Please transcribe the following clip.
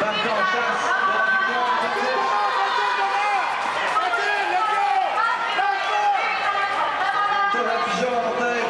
Thomas. Pigeon en tête.